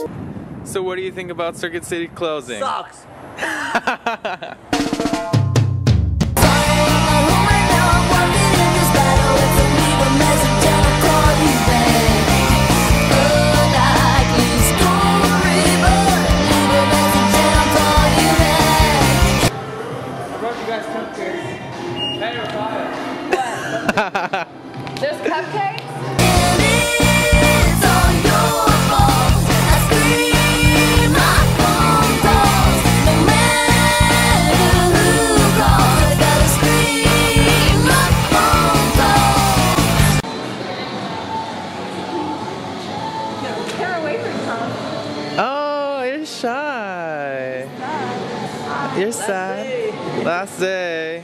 Strangers. So what do you think about Circuit City closing? Sucks. There's cupcakes? You're sad. Last day.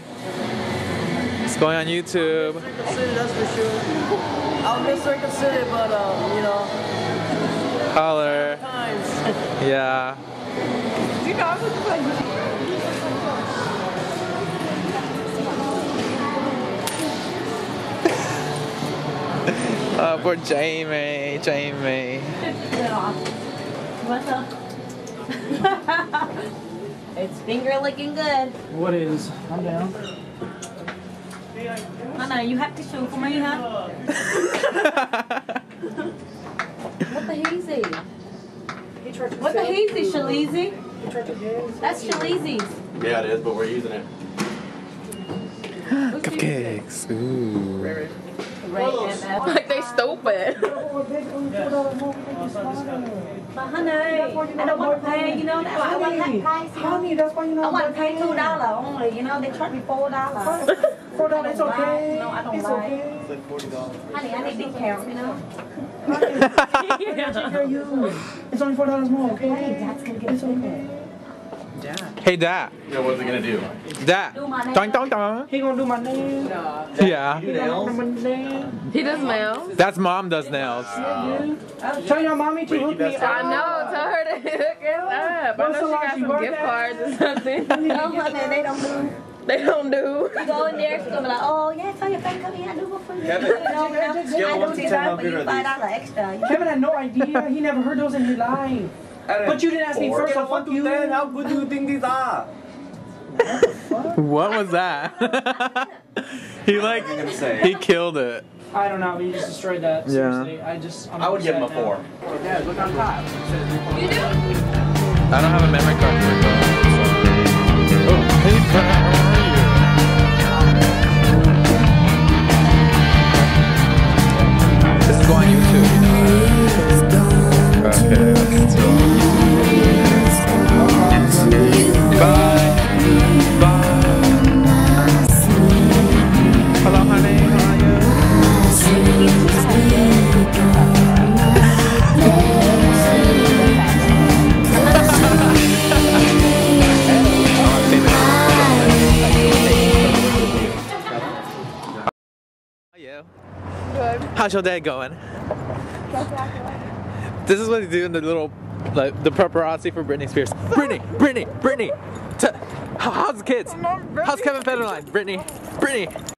It's going on YouTube. City, that's for sure. I'll miss Circuit City, but um, you know, Holler. times. Yeah. Do you know I was like, Oh, poor Jamie. Jamie. What's up? It's finger looking good. What is? I'm down. Mana, you have tissue for me, huh? what the heezy? What the hazy, Shalizi? That's Shalizi's. Yeah, it is, but we're using it. Cupcakes. Ooh. Ray MF. like they stupid. But honey, I don't want to pay, you know, that's why I want to pay. Honey, that's why you know I want to pay two dollar only, you know, they charge me four dollars. Four dollars, it's okay. No, I don't It's like. okay. It's like forty dollars. Honey, I need big count, you know. Take care you. It's only four dollars more, Hey, okay? that's gonna get It's okay. Hey, Dad. Yeah, what's it gonna do? Dad. Do my Dong, dong, dong. He gonna do my nails. Yeah. He gonna do my nails. He does nails. That's mom does nails. Uh, tell your mommy to hook me I know. Tell her to hook it up. I know she got some gift cards or something. No, honey, they don't do. they don't do. You go in there, she's gonna be like, oh, yeah, tell your friend come here, I do one for you. Kevin, You know, you know, scale I one do to this, ten, I how for good you are five these? dollar extra. You know? Kevin had no idea. He never heard those in his life. But you didn't ask me first, so fuck you. How good do you think these are? What was that? he like I'm gonna say. he killed it. I don't know, but you just destroyed that. Yeah. I just. I'm I would give him a now. four. Yeah, look on top. You do? I don't have a memory card How's your day going? This is what they do in the little, like the paparazzi for Britney Spears. Britney, Britney, Britney. How's the kids? How's Kevin Federline? Britney, Britney.